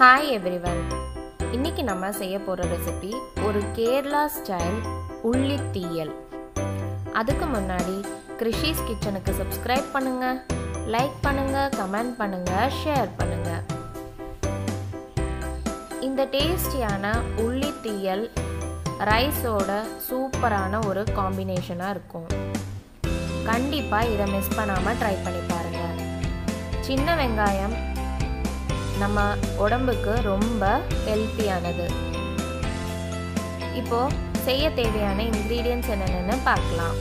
Hi everyone இன்னைக்கு நம்ம செய்ய போகிற ரெசிபி ஒரு கேரளா ஸ்டைல் உள்ளி தீயல். அதுக்கு முன்னாடி கிருஷிஸ் கிச்சனுக்கு சப்ஸ்கிரைப் பண்ணுங்க லைக் பண்ணுங்க கமெண்ட் பண்ணுங்க ஷேர் பண்ணுங்க. இந்த டேஸ்டியான உள்ளி தீயல் ரைஸோட சூப்பரான ஒரு காம்பினேஷனாக இருக்கும். கண்டிப்பாக இதை மிஸ் பண்ணாமல் ட்ரை பண்ணி பாருங்கள் சின்ன வெங்காயம் நம்ம உடம்புக்கு ரொம்ப ஹெல்த்தியானது இப்போ செய்ய தேவையான இன்க்ரீடியன்ஸ் என்னென்னு பார்க்கலாம்.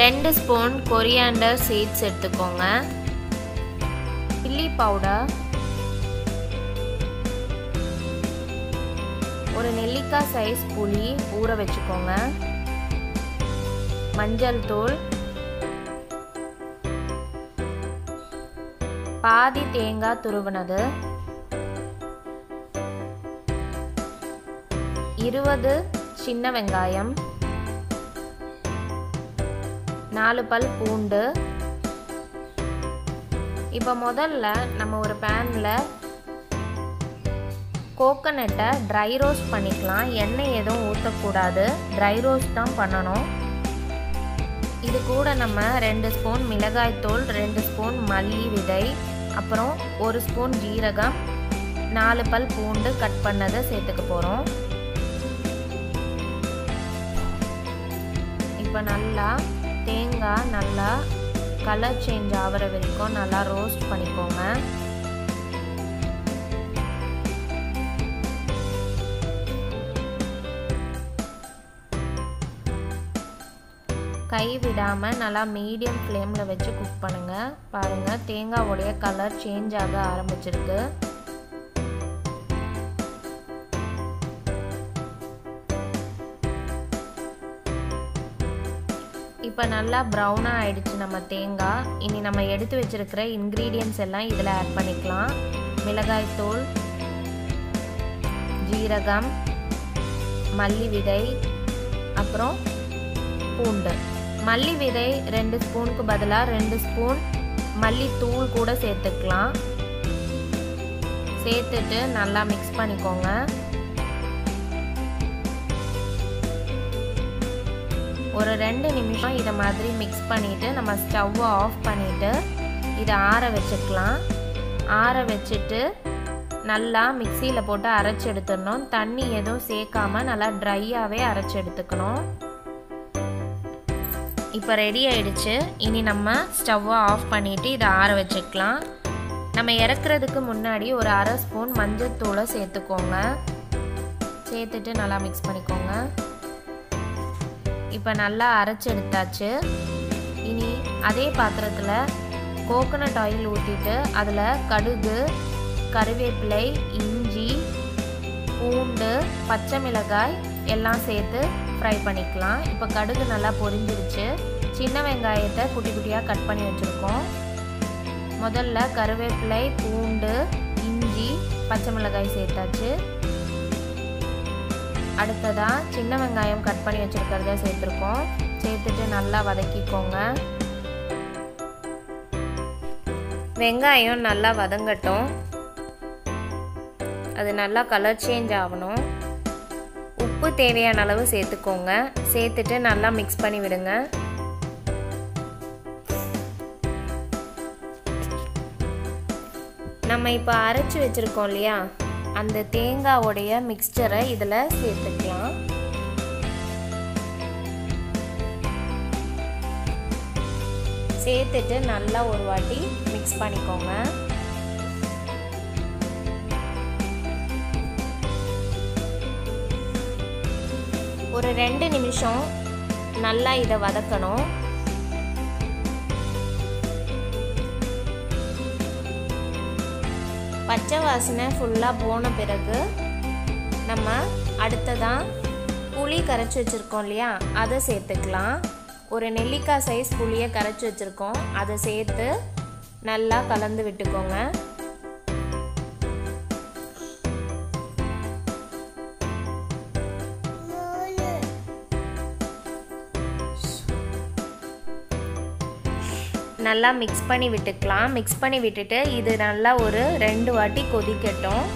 ரெண்டு ஸ்பூன் கொரியாண்டர் சீட்ஸ் எடுத்துக்கோங்க. சில்லி பவுடர் ஒரு நெல்லிக்காய் சைஸ் புளி ஊற வச்சுக்கோங்க. மஞ்சள் தூள். பாதி தேங்காய் துருவினது. இருபது சின்ன வெங்காயம். நாலு பல் பூண்டு. இப்போ முதல்ல நம்ம ஒரு பேனில் கோகனட்டை ட்ரை ரோஸ்ட் பண்ணிக்கலாம். எண்ணெய் எதுவும் ஊற்றக்கூடாது ட்ரை ரோஸ்ட் தான் பண்ணணும். இது கூட நம்ம ரெண்டு ஸ்பூன் மிளகாய்த்தூள் ரெண்டு ஸ்பூன் மல்லி விதை அப்புறம் ஒரு ஸ்பூன் ஜீரகம் நாலு பல் பூண்டு கட் பண்ணதை சேர்த்துக்க போகிறோம் இப்போ நல்லா தேங்காய் நல்லா கலர் சேஞ்ச் ஆகிற வரைக்கும் நல்லா ரோஸ்ட் பண்ணிக்கோங்க. கை விடாமல் நல்லா மீடியம் ஃப்ளேமில் வச்சு குக் பண்ணுங்கள் பாருங்கள் தேங்காவோடைய கலர் சேஞ்ச் ஆக ஆரம்பிச்சிருக்கு. இப்போ நல்லா ப்ரௌனாக ஆயிடுச்சு நம்ம தேங்காய். இனி நம்ம எடுத்து வச்சிருக்கிற இன்க்ரீடியன்ஸ் எல்லாம் இதில் ஆட் பண்ணிக்கலாம். மிளகாய் தூள் ஜீரகம் மல்லி விதை அப்புறம் பூண்டு. மல்லி விதை ரெண்டு ஸ்பூனுக்கு பதிலாக ரெண்டு ஸ்பூன் மல்லித்தூள் கூட சேர்த்துக்கலாம். சேர்த்துட்டு நல்லா மிக்ஸ் பண்ணிக்கோங்க. ஒரு ரெண்டு நிமிஷம் இதை மாதிரி மிக்ஸ் பண்ணிவிட்டு நம்ம ஸ்டவ்வை ஆஃப் பண்ணிவிட்டு இதை ஆற வச்சுக்கலாம். ஆற வச்சுட்டு நல்லா மிக்சியில் போட்டு அரைச்சி எடுத்துடணும். தண்ணி எதுவும் சேர்க்காம நல்லா ட்ரையாகவே அரைச்சி எடுத்துக்கணும். இப்போ ரெடி ஆயிடுச்சு. இனி நம்ம ஸ்டவ்வை ஆஃப் பண்ணிவிட்டு இதை ஆற வச்சுக்கலாம். நம்ம இறக்குறதுக்கு முன்னாடி ஒரு அரை ஸ்பூன் மஞ்சத்தூளை சேர்த்துக்கோங்க. சேர்த்துட்டு நல்லா மிக்ஸ் பண்ணிக்கோங்க. இப்போ நல்லா அரைச்சி எடுத்தாச்சு. இனி அதே பாத்திரத்தில் கோகோனட் ஆயில் ஊற்றிட்டு அதில் கடுகு கருவேப்பிலை இஞ்சி பூண்டு பச்சை மிளகாய் எல்லாம் சேர்த்து ஃப்ரை பண்ணிக்கலாம். இப்போ கடுகு நல்லா பொரிஞ்சிருச்சு. சின்ன வெங்காயத்தை குட்டி குட்டியாக கட் பண்ணி வச்சுருக்கோம். முதல்ல கருவேப்பிலை பூண்டு இஞ்சி பச்சை மிளகாய் சேர்த்தாச்சு. அடுத்ததாக சின்ன வெங்காயம் கட் பண்ணி வச்சுருக்கிறத சேர்த்துருக்கோம். சேர்த்துட்டு நல்லா வதக்கிக்கோங்க. வெங்காயம் நல்லா வதங்கட்டும். அது நல்லா கலர் சேஞ்ச் ஆகணும். உப்பு தேவையான அளவு சேர்த்துக்கோங்க. சேர்த்துட்டு நல்லா மிக்ஸ் பண்ணி விடுங்க. நம்ம இப்போ அரைச்சி வச்சுருக்கோம் இல்லையா? அந்த தேங்காவோடைய மிக்சரை இதில் சேர்த்துக்கலாம். சேர்த்துட்டு நல்லா ஒரு வாட்டி மிக்ஸ் பண்ணிக்கோங்க. ஒரு ரெண்டு நிமிஷம் நல்லா இதை வதக்கணும். பச்சை வாசனை ஃபுல்லாக போன பிறகு நம்ம அடுத்ததாக புளி கரைச்சி வச்சுருக்கோம் இல்லையா? அதை சேர்த்துக்கலாம். ஒரு நெல்லிக்காய் சைஸ் புளியை கரைச்சி வச்சுருக்கோம். அதை சேர்த்து நல்லா கலந்து விட்டுக்கோங்க. நல்லா மிக்ஸ் பண்ணி விட்டுக்கலாம். மிக்ஸ் பண்ணி விட்டுட்டு இது நல்லா ஒரு ரெண்டு வாட்டி கொதிக்கட்டும்.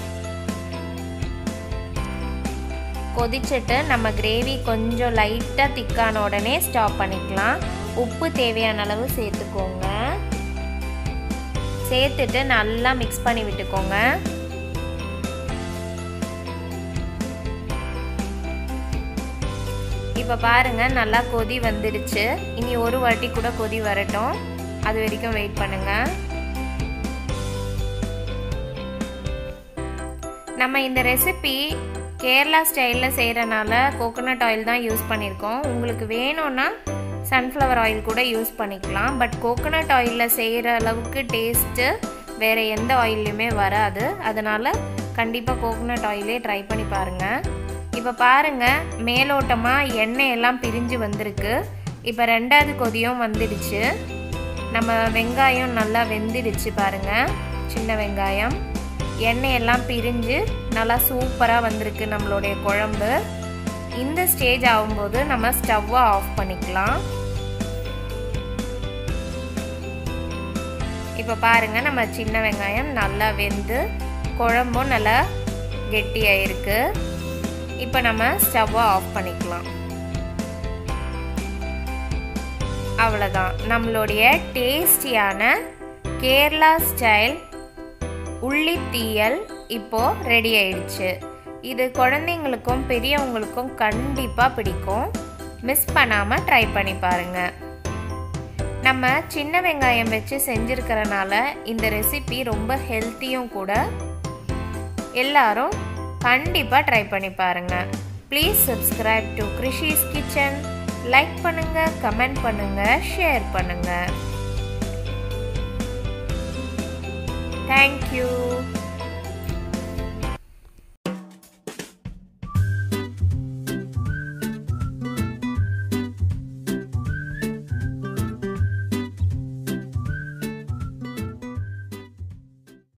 கொதிச்சுட்டு நம்ம கிரேவி கொஞ்சம் லைட்டாக திக்கான உடனே ஸ்டாப் பண்ணிக்கலாம். உப்பு தேவையான அளவு சேர்த்துக்கோங்க. சேர்த்துட்டு நல்லா மிக்ஸ் பண்ணி விட்டுக்கோங்க. இப்போ பாருங்கள் நல்லா கொதி வந்துடுச்சு. இனி ஒரு வாட்டி கூட கொதி வரட்டும். அது வரைக்கும் வெயிட் பண்ணுங்கள் நம்ம இந்த ரெசிபி கேரளா ஸ்டைலில் செய்கிறனால கோகோனட் ஆயில் தான் யூஸ் பண்ணியிருக்கோம் உங்களுக்கு வேணும்னா சன்ஃப்ளவர் ஆயில் கூட யூஸ் பண்ணிக்கலாம். பட் கோகோனட் ஆயிலில் செய்கிற அளவுக்கு டேஸ்ட்டு வேறு எந்த ஆயில்லையுமே வராது. அதனால் கண்டிப்பாக கோகோனட் ஆயிலே ட்ரை பண்ணி பாருங்கள் இப்போ பாருங்கள் மேலோட்டமாக எண்ணெய் எல்லாம் பிரிஞ்சு வந்திருக்கு. இப்போ ரெண்டாவது கொதியும் வந்துடுச்சு. நம்ம வெங்காயம் நல்லா வெந்துடுச்சு பாருங்கள் சின்ன வெங்காயம். எண்ணெய் எல்லாம் பிரிஞ்சு நல்லா சூப்பராக வந்திருக்கு நம்மளுடைய குழம்பு. இந்த ஸ்டேஜ் ஆகும்போது நம்ம ஸ்டவ்வை ஆஃப் பண்ணிக்கலாம். இப்போ பாருங்கள் நம்ம சின்ன வெங்காயம் நல்லா வெந்து குழம்பும் நல்லா கெட்டியாயிருக்கு. இப்போ நம்ம ஸ்டவ்வை ஆஃப் பண்ணிக்கலாம். அவ்வளோதான் நம்மளுடைய டேஸ்டியான கேரளா ஸ்டைல் உள்ளித்தீயல் இப்போது ரெடி ஆயிடுச்சு. இது குழந்தைங்களுக்கும் பெரியவங்களுக்கும் கண்டிப்பாக பிடிக்கும். மிஸ் பண்ணாமல் ட்ரை பண்ணி பாருங்கள் நம்ம சின்ன வெங்காயம் வச்சு செஞ்சுருக்கிறனால இந்த ரெசிபி ரொம்ப ஹெல்த்தியும் கூட எல்லாரும் கண்டிப்பாக ட்ரை பண்ணி பாருங்கள் please subscribe to Krishi's kitchen like பண்ணுங்கள் கமெண்ட் பண்ணுங்கள் ஷேர் பண்ணுங்கள் தேங்க்யூ